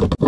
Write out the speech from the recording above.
you